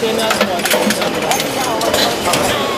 现在是吧？